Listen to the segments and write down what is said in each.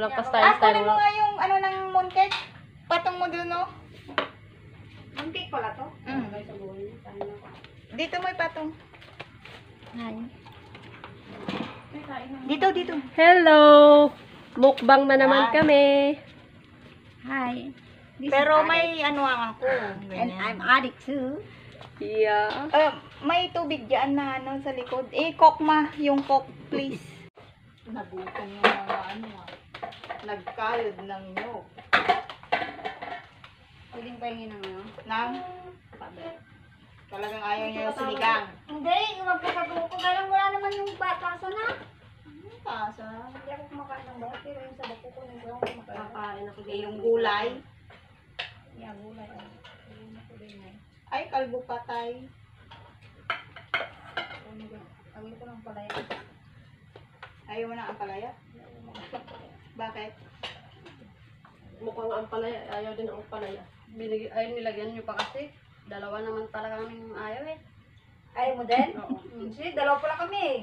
Walang Ah, pastime-time. kunin mo nga yung ano ng mooncake. Patong mo dun, oh. Muntik pala to. Mm. Ano dito mo ipatong. Dito, dito. Hello! Mukbang na naman Ah. kami. Hi. This Pero is may ano ang ako. And. I'm addict too. Yeah. Ah, may tubig dyan na ano sa likod. Eh, coke ma. Yung coke, please. Nagutom yung mga ano. Ah. Nagkayod ng nyog. Pwedeng pahingin ng ano? Nang talagang ayaw niya yung sinigang. Hindi, magkakagawa ko. Galang wala naman yung bata na. Tasa. Hindi ako kumakain ng bata, pero yung sa bako ko nang gawin ko kumakain. Kakain ako Eh, yung gulay. Yeah, gulay. ako eh. Ay, kalbo patay. Ayaw mo na ang palaya? Bakit? Mukhang ang palaya. Ayaw din ang palaya. Binig ay nilagyan nyo pa kasi. Dalawa naman talaga kaming ayaw eh. Ayaw mo din? Oo. Hmm, Sige, dalawa pala kami.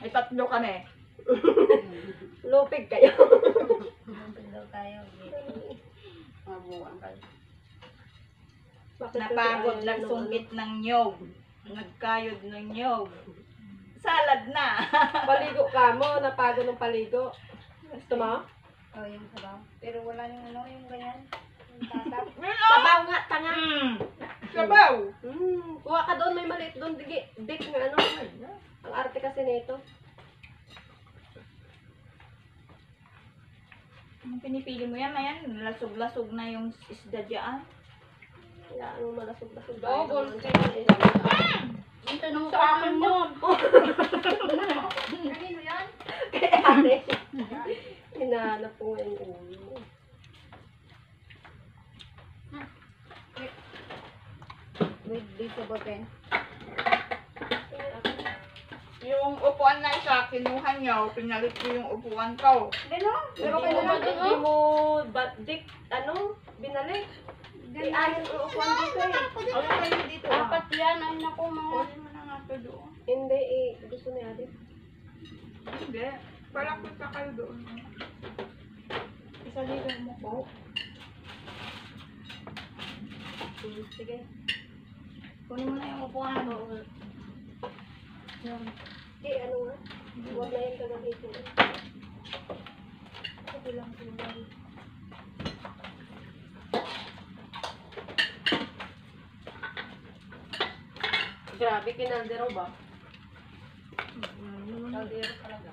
May tatlo kami. Lupig kayo. Nandun daw tayo. Mabuhan kayo. Bakit Napagod, ayaw nagsungkit ng nyog. Nagkayod ng nyog. Salad na. Paligo ka mo. Napagod ng paligo. Gusto mo? Oh, yung sabaw. Pero wala yung ano, yung ganyan. Yung tatap. Sabaw nga, tanga. Mm. Sabaw. Mm, kuha ka doon. May maliit doon. Digi. Dik nga ano. Ang arte kasi nito. Ang pinipili mo yan, ayan, lasog-lasog na yung isda dyan. Kaya ano malasog-lasog. Oo, Ayaw gold naman. cake. Ito nung sa akin yun. Kanino yan? Kaya ate. Hinahanap ko ngayon yung ulo. With dito ba, Ben? Yung upuan na isa, kinuha niya, pinalit ko yung upuan ko. Hindi no? Pero Hindi mo, lang hindi mo, ba, dik, ano, binalik. Di ayos ang upuan dito eh. Ano kayo dito? ah? Apat yan. Ay naku mga. Mo na nga ito doon. Hindi eh, gusto ni ate. Hindi. Palakot ka kayo doon. Isaligan mo ko. Sige. Kunin mo na yung upuan. Okay, ano nga? Huwag na yung kagamitin. Ito lang kulay. Grabe, kinaldero ba? Kaldero talaga.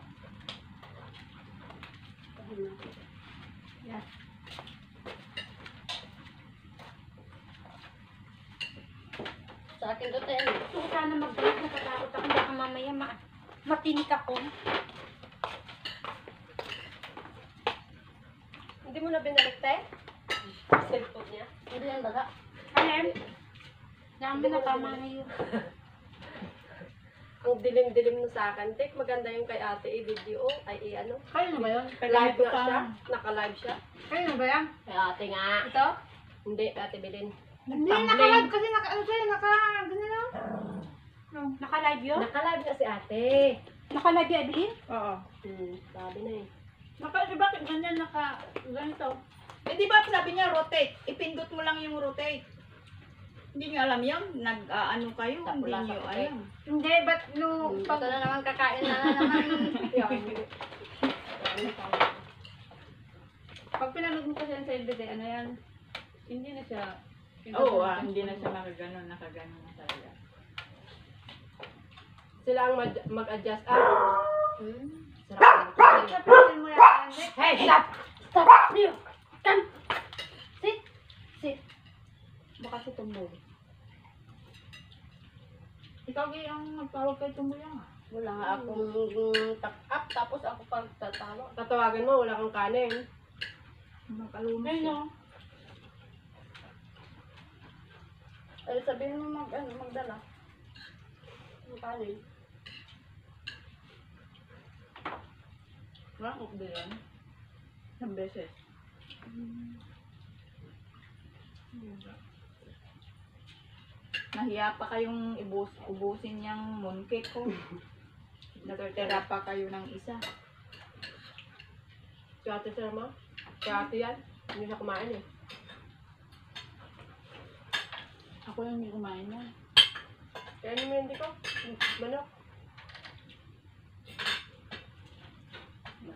Sa akin to ten. Ko sana mag-break. Natatakot ako. Baka mamaya ma matinik ako. Hindi mo na binalik, te? Cellphone niya. Hindi yan baga. Alem? Dami na tama na yun. Ang dilim-dilim na sa akin. Tek, maganda yung kay ate i-video. Ay, i-ano. Kayo na ba yun? Live nga siya. Naka-live siya. Kayo na ba yan? Kay ate nga. Ito? Hindi, ate Bilin. Hindi, naka-live kasi naka, ano sa'yo, naka, ganyan lang. No, naka-live yun? Naka-live kasi ate. Naka-live yun, Evelyn? Oo. Hmm, sabi na eh. Naka, di bakit ganyan naka, ganito? Eh di ba sabi niya rotate? Ipindot mo lang yung rotate. Hindi niyo alam yan? Nag-ano kayo? Hindi lasa alam. Hindi, ba't no, Ito na naman kakain na na naman. Pag pinanood mo kasi yan sa LBD, ano yan? Hindi na siya. Oo, ah, hindi na siya nakaganon, nakaganon na talaga. Sila ang mag- mag-adjust. Ah, Hmm. sarap. Sabihin mo yan. Hey, stop! Stop! Leo! Come! Sit! Sit! Baka si Tumboy. Ikaw kayo ang magtawag kay Tumboy ah. Wala nga akong mm, tap up, tapos ako pag tatalo. Tatawagan mo, wala kang kanin. Makalumos Ay, siya. no. Ay, sabihin mo mag, ano, magdala. Ang kanin. Wala ko din yan. Isang beses. Nahiya pa kayong ibus, ubusin niyang mooncake ko. Natutira pa kayo ng isa. Si ate Sherma. Si ate yan. Hindi na kumain eh. Ako yung hindi kumain na. Kaya ano mo hindi ko? Manok.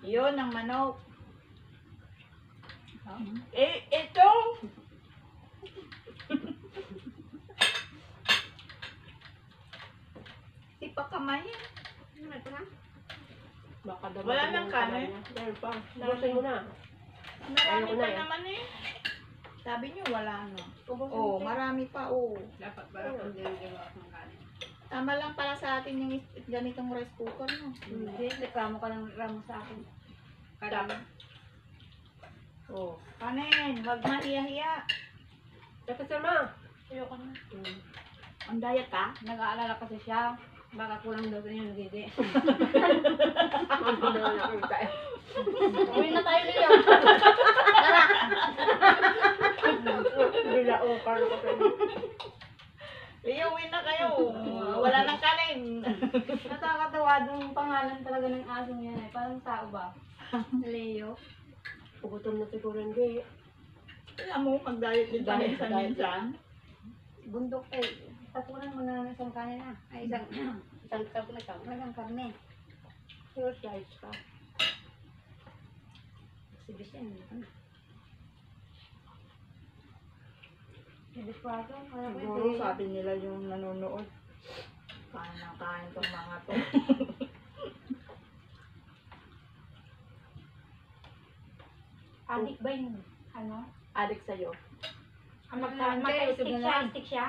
Yun ang manok. Eh, ito. Pa kamay. Ito na. Baka daw Wala nang kanin? Meron pa. Bukasin mo na. Marami Ayoko pa na eh. naman eh. Sabi niyo wala na. Ubusin Oh, marami pa oh. Dapat pala kung dilo-dilo ako ng kanin. Tama lang pala sa atin yung is- ganitong rice cooker no. Hindi, reklamo ka ng reklamo sa akin. Kada. Oh, kanin, wag mahiya-hiya. Dapat sama. Ayoko na. Hmm. Ang diet ka? Nag-aalala kasi siya. Baka kulang daw gidi. Hindi naman ako yung kain. Uwi na tayo Leo. Bila o, parang ko pwede. Leo, win na kayo. Wala nang kanin. Nakakatawa yung pangalan talaga ng asong yan eh. Parang tao ba? Leo. Pugutom na siguro hindi. Alam mo, mag-diet din tayo sa minsan. Bundok eh. Tatulan mo na ng isang kanin na. Ay, isang, isang cup na cup. Walang karne. Puro slice. Exhibition. Ibiswato. Ano ko Siguro sabi nila yung nanonood. Kain na kain tong mga to. Adik ba yun? Ano? Addict sa'yo. Ang magka- magka-stick magka- siya, stick siya.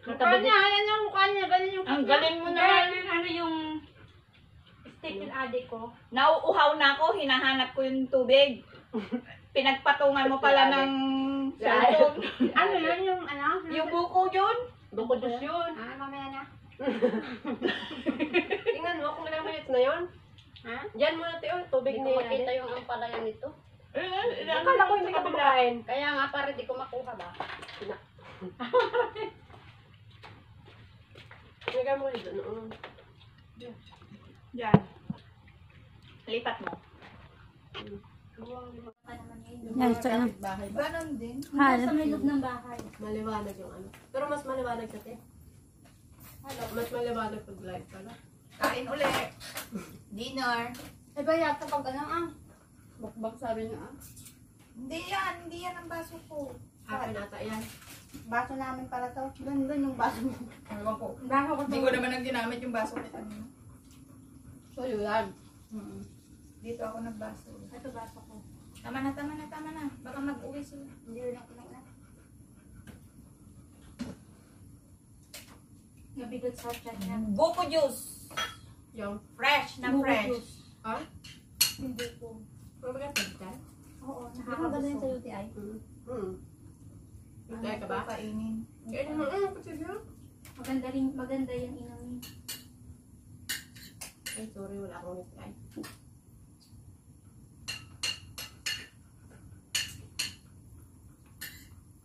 Mukha niya, ayan yung mukha niya, ganyan yung Ang galing mo naman. yung ano yung stick ng adik ko. Nauuhaw na ako, hinahanap ko yung tubig. Pinagpatungan mo pala ng cellphone. Ano yun yung ano? yung buko yun. Bukod Diyos yun. Ah, mamaya na. Tingnan mo kung ilang minutes na yun. Ha? Diyan muna tayo, tubig Hindi ko makita Ade. yung ampalayan nito. Eh, Akala ko hindi ka kumakain. Kaya nga pare, di ko makuha ba? Nagay mo ulit doon. Yan. Lipat mo. Yan, sa ano? Bahay. Ganon din. Sa may loob ng bahay. Maliwanag yung ano. Pero mas maliwanag sa te. Mas maliwanag pag live pala. Kain uli. Dinner. Eh ba yata pag ano ah? Bakbak sabi niya ah. Hindi yan. Hindi yan ang baso ko. Akin nata yan. Baso namin pala to. Ganda yung baso mo. Ewan ko. Baso ko Hindi ko naman ang ginamit yung baso ko kanina. So yun. Mm. Dito ako nagbaso. Ito baso ko. Tama na, tama na, tama na. Baka mag-uwi sila. Hindi rin ako na. Nabigat sa chat niya. Buko juice. Yung. Fresh na Buko fresh. juice. Ha? Hindi ko. Ano ba ka pagkan? Oo, nakakagusto. sa UTI? Hmm. Hintay ka ba? Kainin. Kainin mo. Hmm, kasi siya. Maganda rin, maganda yung inumin. Ay, sorry, wala akong hintay.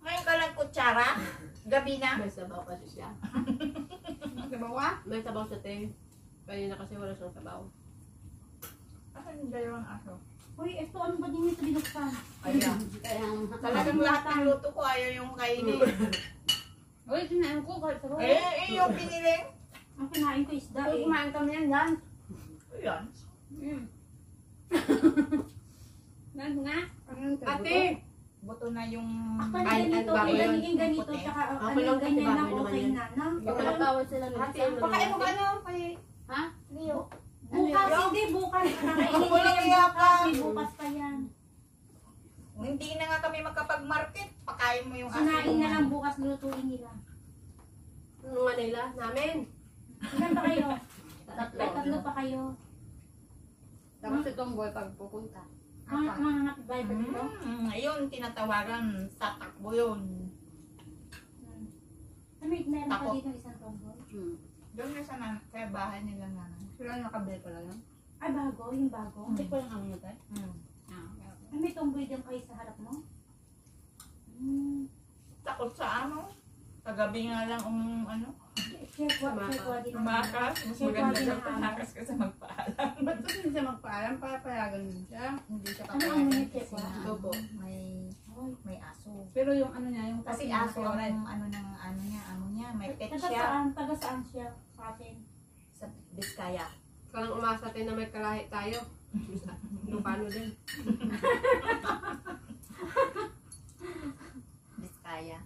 Ngayon ka lang kutsara. Gabi na. May sabaw kasi siya. Gabawa? May sabaw sa te. Kanina kasi wala siyang sabaw. Asan yung dalawang aso? Uy, ito ano ba din ito binuksan? Ayan. Talagang lahat ng luto ko ayaw yung kainin. Uy, kinain ko kahit sa eh, eh, yung piniling. Ang kinain ko isda Uy, eh. kumain kami yan, Dan. Ayan. Dan nga. Ate! Buto na yung... Actually, Ay, ganito, ganito, Puti. tsaka ano ganyan lang okay na, no? Sila Ate, pakain mo ba ano? Kay... Ha? Leo. Bukas, Ano hindi bukas. Kakainin Ako lang yan yaka. bukas. May bukas pa yan. Kung hindi na nga kami makapag-market, pakain mo yung aso. Sinain na lang bukas, lutuin nila. Ano nga nila? Namin! Ilan pa kayo? Tatlo. Ay, tatlo pa kayo. Tapos itong boy pag pupunta. Mga mga nakibay ba dito? Mm, ayun, tinatawagan sa takbo yun. Hmm. May meron pa dito isang tomboy. Hmm. Doon na sa nan- sa bahay nila nanay. Sila nakabili pala yan. Ay, bago. Yung bago. Hindi ko lang kami natin. Mm. Ah, Ay, may tomboy din kayo sa harap mo? Hmm. Takot sa ano? Kagabi nga lang um, ano, Share ko, share ko din. tumakas. Mas maganda amo. tumakas kasi magpaalam. Ba't hindi siya magpaalam para payagan din siya? Hindi siya Ano ang papayagan kasi ko? na, Opo. may Oh, may aso. Pero yung ano niya, yung Kasi aso ang ano ng ano niya, ano niya, may pet Taga siya saan? Taga saan siya? Sa atin. sa Biskaya. Kung umasa tayo na may kalahi tayo. Kung paano din. Biskaya.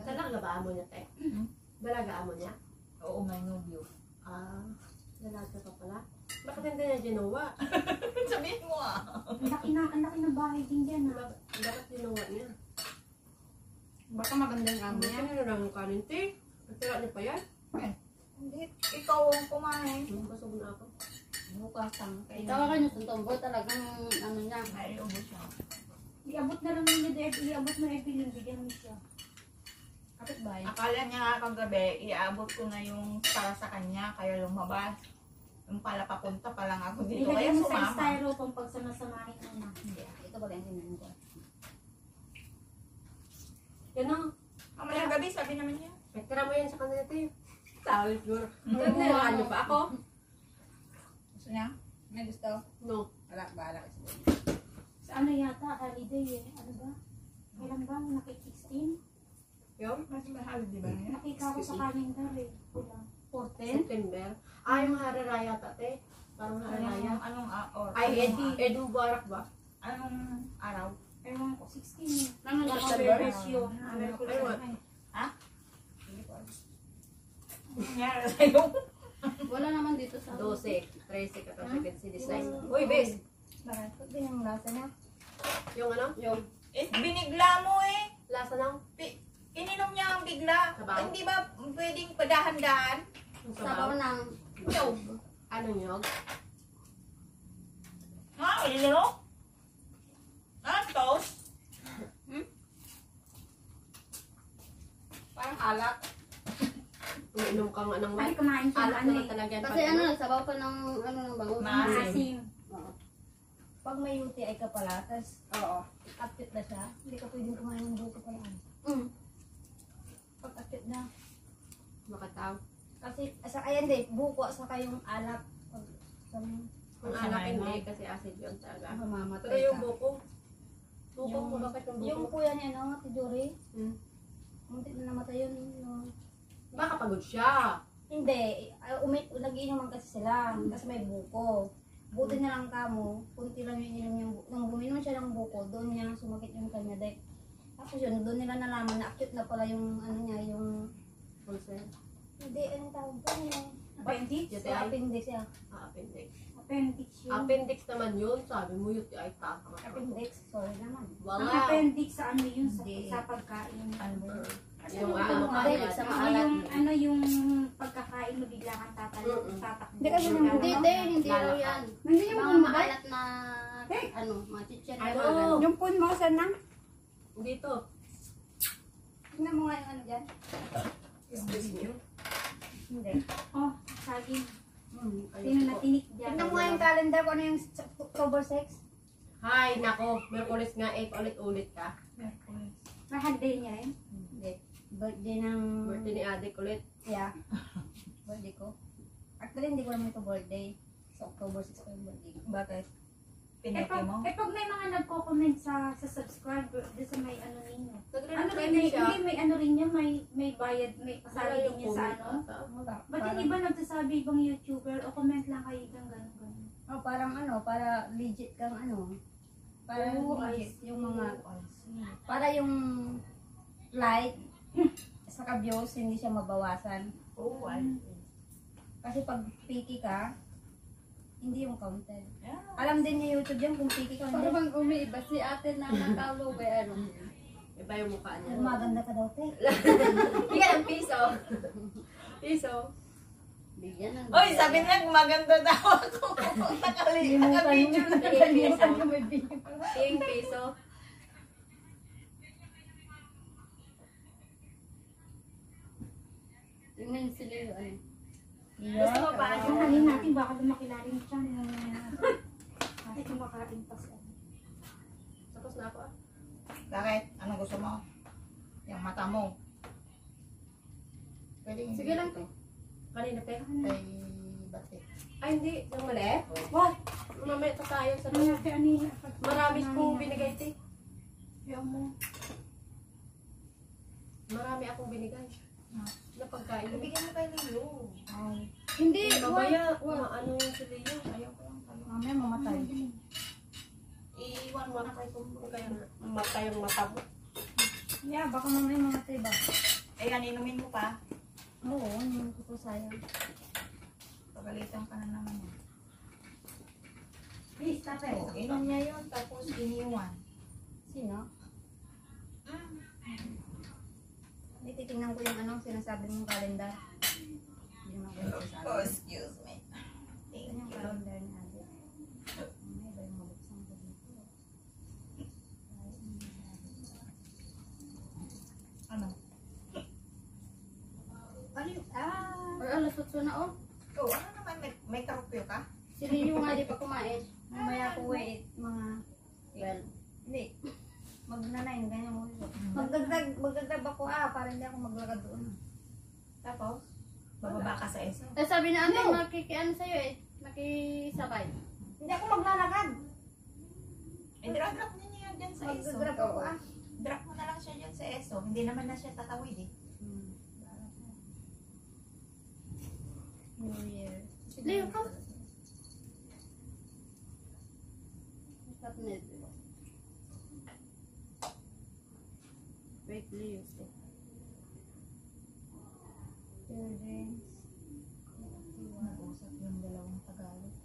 Talaga ba amo niya, te? Hmm? Dalaga amo niya? Oo, may nubyo. Ah, dalaga ka pala. Bakit hindi niya ginawa? Sabihin mo ah. Ang laki na, ang laki ng bahay din dyan ha. Bakit, bakit ginawa niya? Baka magandang amo Ano niya. niya lang yung kanin, te? Nagtira niya pa yan? Hindi, ikaw ang kumain. Hmm, Busog na ako. Bukas ang kayo. Tawagan niyo sa tombo talagang ano niya. Ay, ubos siya. Iabot na lang niya dahil iabot mo na yung bigyan mo siya. Kapit bahay. Akala niya nga kagabi, iaabot ko na yung para sa kanya, kaya lumabas. Yung pala papunta pa lang ako dito, kaya Ilagay mo sa sumama. styrofoam pag samasamahin mo na. Hindi. Ito ba yung sinayin ko? Yan o. Mamayang gabi, sabi naman niya. Nagtira mo yan sa kanila, te. Tawid siguro. Nagtira niyo pa ako? Gusto niya? May gusto? No. Wala, bahala. Sa ano yata, holiday eh. Ano ba? Kailan ba? Nakik-16? Yung? Mas mahal, di ba ko sa calendar eh. Kulang. 14? September. Ah, yung Hari Raya, tate. Parang Hari Raya. Anong, anong, ah, or, Ay, Ed, anong, Edu Barak ba? anong araw? Ewan ko, 16 eh. Nang Baka September? Webes yun. Ano. Ay, what? Ha? Hindi ko alam. Nangyari sa'yo? Wala naman dito sa 12, 13, 14, 15, 16. Uy, bes! Bakit din yung lasa niya? Yung ano? Yung Eh, binigla mo eh. Lasa ng Pi- Ininom niya ang bigla. Sabaw? Hindi ba pwedeng padahan-dahan? yung sabaw sabaw. ng Yo. Ano nyog? Ha? Ilo? Ah, toast? Parang alak. Umiinom ka nga ng Ay, kumain siya ng Alat ano eh. talaga yan. Kasi pag ano, sabaw pa ng ano ng bango. Maasim. Pag may UTI ka pala, tapos Oo. active na siya, hindi ka pwedeng kumain ng buko pala. Mm. Pag active na. Makataw. Kasi, asa, ayan din, buko saka yung alak. Pag, sa, Ang alak hindi kasi acid yun talaga. mamamatay Pero yung ka. buko. Buko Yung- mo, bakit yung buko? Yung kuya niya, no, Ate Jory, Hmm. muntik na namatay yun. No. Baka pagod siya. Hindi, uh, umi, nagiinuman kasi sila, kasi may buko. Buti na lang kamo, kunti lang yung ininom yung. Nung buminom siya ng buko, doon niya sumakit yung kanya dek. Tapos yun, doon nila nalaman na acute na pala yung ano niya, yung Ulcer. Hindi, anong tawag po niya? Appendix? Yes. Sa appendix siya. Ah, appendix. Appendix yun. Appendix naman yun. Sabi mo yun, ay tama. Appendix, sorry naman. Ang Wala. appendix sa ano yun? Sa, Hindi. sa pagkain. Ano ba? Yung Ano. Sa maalat. yung, ano yung pagkakain mo bigla kang tatalo, Mm-mm. tatakbo. Hindi kasi hindi, hindi, hindi raw yan. Hindi yung Mga maalat na, ano, mga chichen. Ano? Yung pun mo, saan na? Dito. Tingnan mo nga yung ano dyan. Hindi. Oh, saging. Hmm. Sino na tinik dyan? Tingnan mo nga yung calendar ko ano yung October 6. Hay, nako. Merkulis nga, 8 ulit-ulit ka. Mahal din niya rin. Birthday ng... Birthday ni Adik ulit. Yeah. birthday ko. Actually, hindi ko naman ito birthday. Sa October 6 ko yung birthday ko. Bakit? Eh pag, mo? eh pag may mga nagko-comment sa sa subscriber, doon sa may ano ninyo. Ano rin, may, siya. hindi, may ano rin niya, may, may bayad, may pasali din niya sa ano. Wala. Ba't yung iba nagsasabi ibang YouTuber, o comment lang kayo ng gano'n gano'n. Oh, parang ano, para legit kang ano. Para Oh, I legit yung mga... See. Para yung like, saka views, hindi siya mabawasan. Oh, I see. Kasi pag picky ka, hindi yung counted. Yeah. Alam din ni YouTube yan kung picky ka. Hindi. bang umiiba si ate na nakaulo ba ano? Iba yung mukha niya. Maganda ka daw, te. Bigyan ng piso. piso. Bigyan ng... Oy, sabi nila maganda daw ako. Nakali, naka-video na. Pala. Tingin piso. Tingnan sila yung ano. Gusto mo pa? Yung kanin natin, baka lumakilarin siya. Kasi kumakain pa siya. Tapos na ako ah. Bakit? Anong gusto mo? Yung mata mo. Pwede Sige lang. to. Kanina pa. Kay batik. Ay, hindi. Yung mali. What? Mamaya pa tayo sa Anila? Marami kong binigay, te. Ayaw mo. Marami akong binigay. Na pagkain. Bigyan mo kay Lilo. Hindi, Mamaya, maano yung si Leo. Ayaw ko lang pala. Mamaya mamatay. Iiwan mo na kay Kumbong kaya matay yung mata mo. Yeah, baka mamaya mamatay ba? Ayan, inumin mo pa. Oo, yung ko sayang. Pagalitan ka na naman yan. Please, tatay. Oh, inom niya yun, tapos iniwan. Sino? Hindi, titingnan ko yung anong sinasabi mong calendar. Hindi naman ko nasasabi. Oh, excuse me. Ito yung calendar ni Ate. May iba yung mabuksan ko dito. Ano? Ano yung, ah, Ay, alas 8 na oh. Oh, ano naman, may, may karupyo ka? si Leo nga di pa kumain. Mamaya ko wait, mga 12. Hindi. Magnanayin, ganyan mo. Magdagdag, magdagdag ako ah, para hindi ako maglakad doon. Tapos, bababa ka sa eso. Eh, sabi na ate, makikiano sa'yo eh. Makisabay. Hindi ako maglalakad. Eh, drag-drop niya yan dyan sa eso. Magdagdag ako ah. Drop mo na lang siya dyan sa eso. Hindi naman na siya tatawid eh. New Year. Leo, ka. Stop net. Wait, Leo. stop. Children's. Nag-usap yung dalawang Tagalog.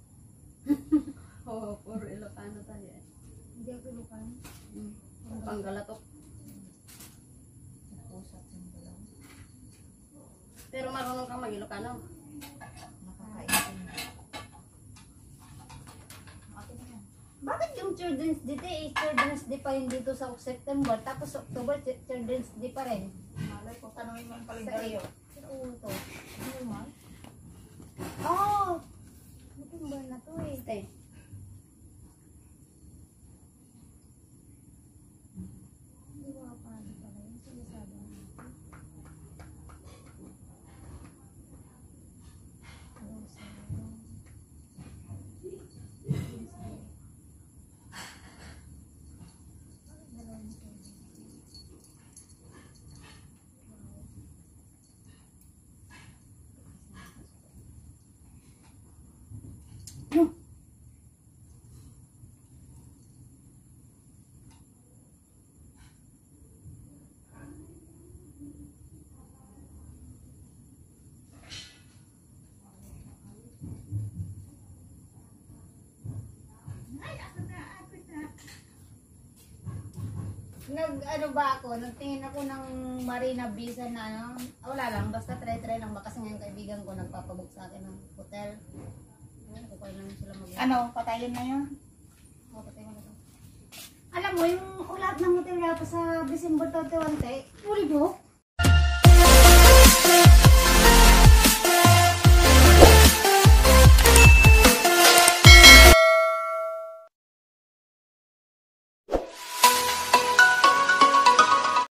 Oo, oh, puro Ilocano tayo eh. Hindi ako. Panggalatok. Nag-usap yung dalawa. Pero marunong kang mag-Ilocano. Bakit yung Children's Day eh, Children's Day pa rin dito sa September, tapos October, Ch- Children's Day pa rin. Malay ko, tanongin mo ang kalendaryo. Sino ulo to? Ano man? Oh! September na to eh. Stay. Hindi ko pa ano pala yung sinasabi natin. Hello, sir. Dalawang pwede. Nag ano ba ako, nagtingin ako ng Marina Visa na ano, ah, wala lang, basta try-try lang ba? Kasi ngayon kaibigan ko nagpapabook sa akin ng hotel. Ano, patayin na yun? Oh, patay mo na to. Alam mo, yung ulat ng hotel sa December 31, te, booked.